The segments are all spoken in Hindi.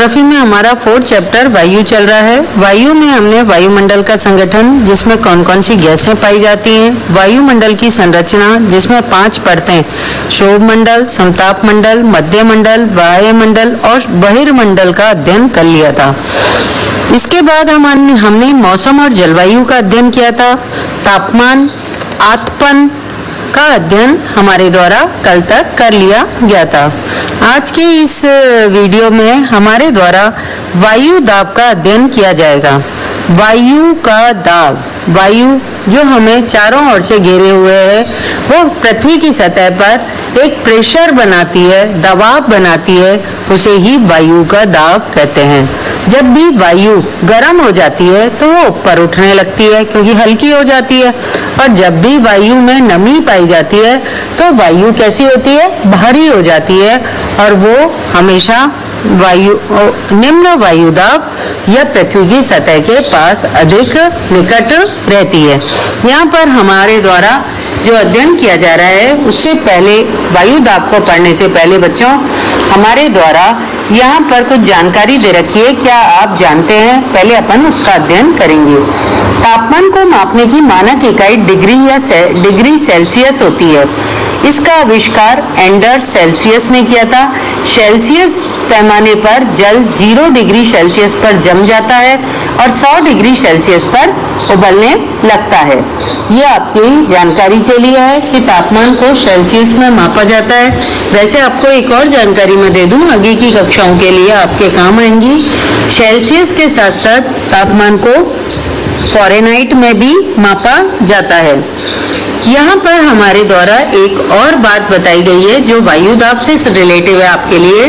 ज्योग्राफी में हमारा फोर्थ चैप्टर वायु चल रहा है। वायु में हमने वायुमंडल का संगठन, जिसमें कौन कौन सी गैसें पाई जाती हैं, वायुमंडल की संरचना, जिसमें पाँच परतें शोभ मंडल समताप मंडल मध्य मंडल वायुमंडल और बहिर्मंडल का अध्ययन कर लिया था। इसके बाद हम हमने मौसम और जलवायु का अध्ययन किया था। तापमान, आत्पन का अध्ययन हमारे द्वारा कल तक कर लिया गया था। आज के इस वीडियो में हमारे द्वारा वायु दाब का अध्ययन किया जाएगा। वायु का दाब, वायु जो हमें चारों ओर से घेरे हुए है, वो पृथ्वी की सतह पर एक प्रेशर बनाती है, दबाव बनाती है, उसे ही वायु का दाब कहते हैं। जब भी वायु गर्म हो जाती है तो वो ऊपर उठने लगती है, क्योंकि हल्की हो जाती है। और जब भी वायु में नमी पाई जाती है तो वायु कैसी होती है? भारी हो जाती है। और वो हमेशा वायु निम्न वायु दाब या पृथ्वी की सतह के पास अधिक निकट रहती है। यहाँ पर हमारे द्वारा जो अध्ययन किया जा रहा है उससे पहले वायु दाब को पढ़ने से पहले बच्चों हमारे द्वारा यहाँ पर कुछ जानकारी दे रखी है। क्या आप जानते हैं? पहले अपन उसका अध्ययन करेंगे। तापमान को मापने की मानक इकाई डिग्री या से, डिग्री सेल्सियस होती है। इसका आविष्कार एंडर सेल्सियस ने किया था। सेल्सियस पैमाने पर जल ज़ीरो डिग्री सेल्सियस पर जम जाता है और सौ डिग्री सेल्सियस पर उबलने लगता है। ये आपकी जानकारी के लिए है कि तापमान को सेल्सियस में मापा जाता है। वैसे आपको एक और जानकारी मैं दे दूँ, आगे की कक्षाओं के लिए आपके काम आएँगी। सेल्सियस के साथ साथ तापमान को फॉरेनाइट में भी मापा जाता है। यहाँ पर हमारे द्वारा एक और बात बताई गई है, जो वायु दाब से रिलेटिव है आपके लिए।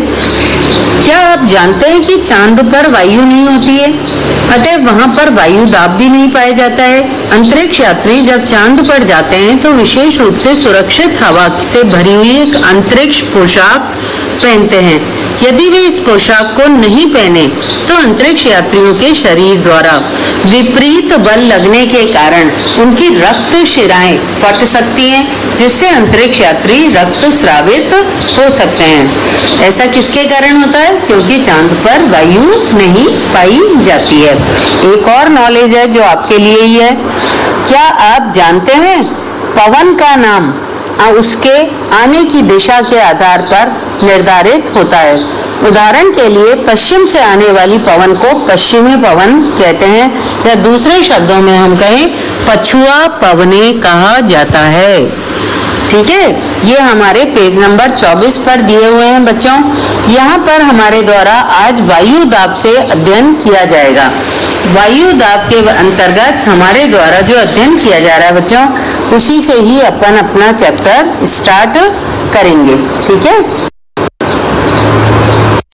क्या आप जानते हैं कि चाँद पर वायु नहीं होती है? अतः वहाँ पर वायु दाब भी नहीं पाया जाता है। अंतरिक्ष यात्री जब चाँद पर जाते हैं तो विशेष रूप से सुरक्षित हवा से भरी हुई एक अंतरिक्ष पोशाक पहनते हैं। यदि वे इस पोशाक को नहीं पहने तो अंतरिक्ष यात्रियों के शरीर द्वारा विपरीत बल लगने के कारण उनकी रक्त शिराएँ फट सकती हैं, जिससे अंतरिक्ष यात्री रक्त स्रावित हो सकते हैं। ऐसा किसके कारण होता है? क्योंकि चाँद पर वायु नहीं पाई जाती है। एक और नॉलेज है जो आपके लिए ही है। क्या आप जानते हैं? पवन का नाम उसके आने की दिशा के आधार पर निर्धारित होता है। उदाहरण के लिए पश्चिम से आने वाली पवन को पश्चिमी पवन कहते हैं। या दूसरे शब्दों में हम कहें, पछुआ पवने कहा जाता है। ठीक है? ये हमारे पेज नंबर 24 पर दिए हुए हैं बच्चों। यहाँ पर हमारे द्वारा आज वायु दाब से अध्ययन किया जाएगा। वायु दाब के अंतर्गत हमारे द्वारा जो अध्ययन किया जा रहा है बच्चों, उसी से ही अपन अपना चैप्टर स्टार्ट करेंगे। ठीक है?